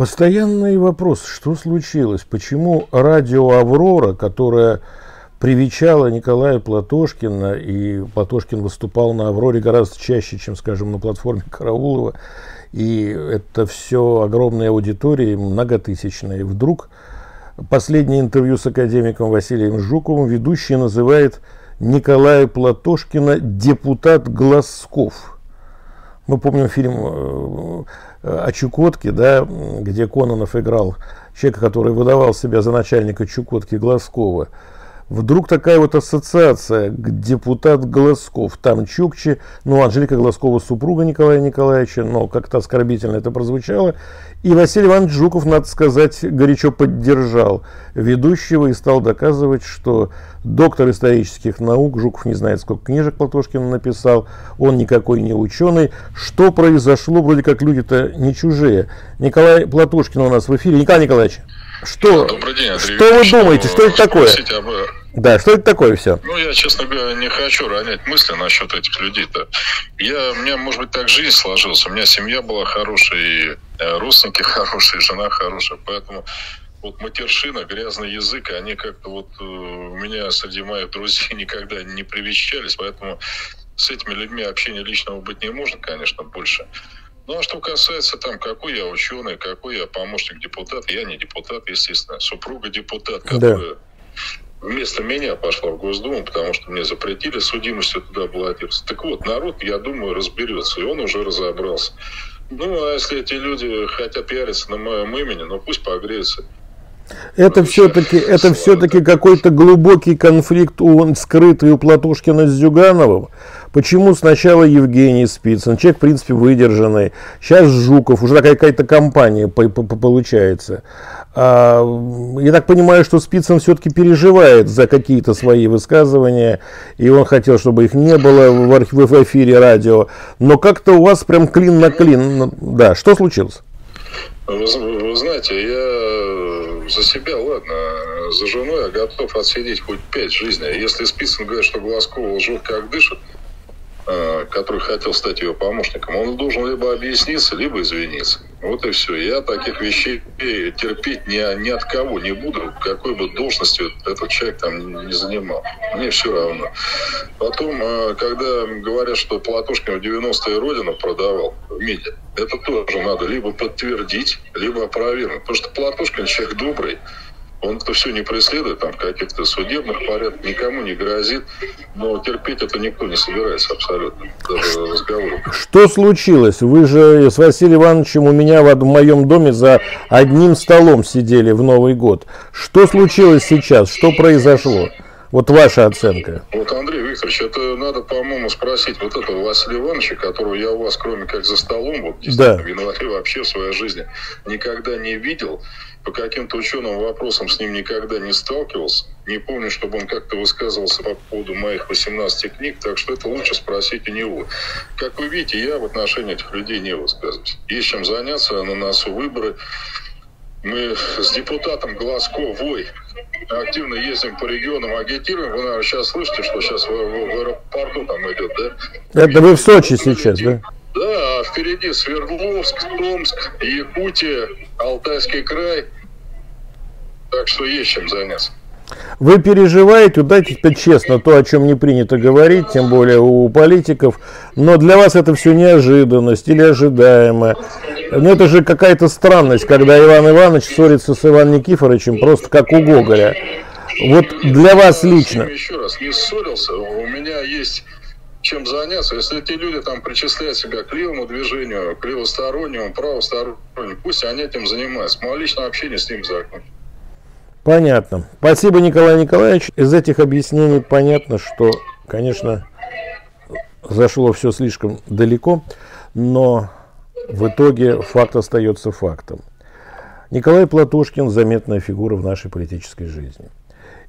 Постоянный вопрос, что случилось? Почему радио «Аврора», которое привечало Николая Платошкина, и Платошкин выступал на «Авроре» гораздо чаще, чем, скажем, на платформе Караулова, и это все огромные аудитории, многотысячные. Вдруг последнее интервью с академиком Василием Жуковым ведущий называет Николая Платошкина депутат Глазков. Мы помним фильм э, о Чукотке, да, где Кононов играл человека, который выдавал себя за начальника Чукотки Глазкова. Вдруг такая вот ассоциация, депутат Глазков, там Чукчи, ну, Анжелика Глазкова, супруга Николая Николаевича, но как-то оскорбительно это прозвучало. И Василий Иванович Жуков, надо сказать, горячо поддержал ведущего и стал доказывать, что доктор исторических наук, Жуков не знает, сколько книжек Платошкин написал, он никакой не ученый. Что произошло, вроде как люди-то не чужие. Николай Платошкин у нас в эфире. Николай Николаевич, что, Добрый день, Андрей что вы думаете, что это такое? Об... Да, что это такое все? Ну, я, честно говоря, не хочу ронять мысли насчет этих людей-то. Я, у меня, может быть, так жизнь сложилась. У меня семья была хорошая, и э, родственники хорошие, жена хорошая. Поэтому вот матершина, грязный язык, они как-то вот э, у меня среди моих друзей никогда не привещались. Поэтому с этими людьми общения личного быть не может, конечно, больше. Ну, а что касается там, какой я ученый, какой я помощник депутата, я не депутат, естественно. Супруга депутат, которая... Да вместо меня пошла в Госдуму, потому что мне запретили судимостью туда баллотироваться. Так вот, народ, я думаю, разберется, и он уже разобрался. Ну, а если эти люди хотят пиариться на моем имени, ну пусть погреются. Это все-таки, это все-таки какой-то глубокий конфликт, он скрытый у Платошкина с Зюгановым. Почему сначала Евгений Спицын, человек, в принципе, выдержанный, сейчас Жуков, уже такая какая-то компания получается. А, я так понимаю, что Спицын все-таки переживает за какие-то свои высказывания, и он хотел, чтобы их не было в, эфире радио. Но как-то у вас прям клин на клин. Да, что случилось? Вы, вы знаете, я за себя, ладно, за жену я готов отсидеть хоть пять жизней. Если Спицын говорит, что Глазкова лжет как дышит, Э, который хотел стать ее помощником, он должен либо объясниться, либо извиниться. Вот и все. Я таких вещей терпеть ни, ни от кого не буду, какой бы должностью этот человек там не занимал. Мне все равно. Потом, э, когда говорят, что Платошкин в 90-е Родину продавал в МИДе, это тоже надо либо подтвердить, либо опровергнуть. Потому что Платошкин человек добрый, он это все не преследует, там, каких-то судебных порядков, никому не грозит, но терпеть это никто не собирается абсолютно, даже разговоров. Что случилось? Вы же с Василием Ивановичем у меня в моем доме за одним столом сидели в Новый год. Что случилось сейчас? Что произошло? Вот ваша оценка. Вот, Андрей Викторович, это надо, по-моему, спросить вот этого Василия Ивановича, которого я у вас, кроме как за столом, вот, да. в январе вообще в своей жизни никогда не видел по каким-то ученым вопросам с ним никогда не сталкивался. Не помню, чтобы он как-то высказывался по поводу моих 18 книг, так что это лучше спросить у него. Как вы видите, я в отношении этих людей не высказываюсь. Есть чем заняться, на носу выборы. Мы с депутатом Глазковой активно ездим по регионам, агитируем. Вы, наверное, сейчас слышите, что сейчас в, в, в аэропорту там идет, да? Это вы в Сочи сейчас, да? Да, а впереди Свердловск, Томск, Якутия, Алтайский край. Так что есть чем заняться. Вы переживаете, дайте честно, то, о чем не принято говорить, тем более у политиков, но для вас это все неожиданность или ожидаемо. Ну это же какая-то странность, когда Иван Иванович ссорится с Иваном Никифоровичем просто как у Гоголя. Вот для вас лично. Еще раз, не ссорился, у меня есть чем заняться. Если эти люди там причисляют себя к левому движению, к левостороннему, правостороннему, пусть они этим занимаются. Мое личное общение с ним закончится. Понятно. Спасибо, Николай Николаевич. Из этих объяснений понятно, что, конечно, зашло все слишком далеко, но в итоге факт остается фактом. Николай Платошкин – заметная фигура в нашей политической жизни –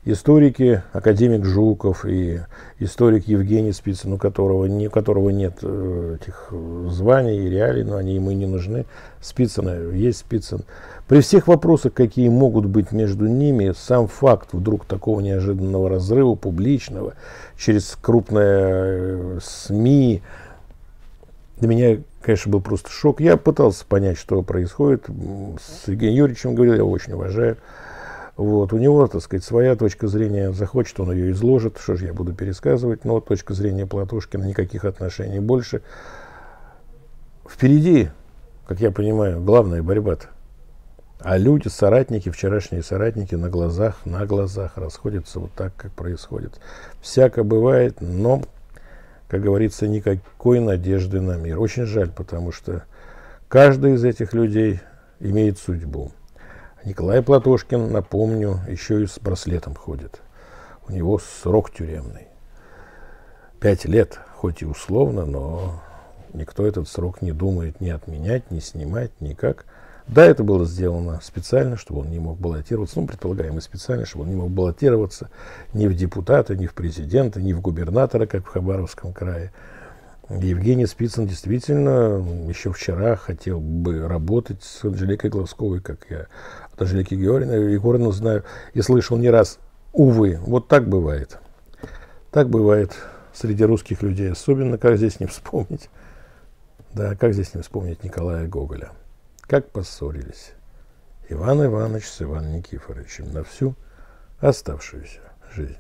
историки, академик Жуков и историк Евгений Спицын, у которого, не, у которого нет э, этих званий и реалий, но они ему не нужны. Спицын есть Спицын. При всех вопросах, какие могут быть между ними, сам факт вдруг такого неожиданного разрыва публичного через крупные э, СМИ для меня Конечно, был просто шок. Я пытался понять, что происходит. С Евгением Юрьевичем говорил, я очень уважаю. Вот. У него, так сказать, своя точка зрения. Захочет, он ее изложит. Что же я буду пересказывать. Но точка зрения Платошкина никаких отношений больше. Впереди, как я понимаю, главная борьба-то. А люди, соратники, вчерашние соратники на глазах, на глазах расходятся вот так, как происходит. Всяко бывает, но как говорится, никакой надежды на мир. Очень жаль, потому что каждый из этих людей имеет судьбу. Николай Платошкин, напомню, еще и с браслетом ходит. У него срок тюремный. Пять лет, хоть и условно, но никто этот срок не думает ни отменять, ни снимать, никак. Да, это было сделано специально, чтобы он не мог баллотироваться, ну, предполагаемо специально, чтобы он не мог баллотироваться ни в депутаты, ни в президента, ни в губернатора, как в Хабаровском крае. Евгений Спицын действительно еще вчера хотел бы работать с Анжеликой Глазковой, как я от Анжелики Егоровну знаю и слышал не раз. Увы, вот так бывает. Так бывает среди русских людей, особенно как здесь не вспомнить. Да, как здесь не вспомнить Николая Гоголя как поссорились Иван Иванович с Иваном Никифоровичем на всю оставшуюся жизнь.